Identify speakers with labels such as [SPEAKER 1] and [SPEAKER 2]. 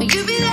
[SPEAKER 1] You be be.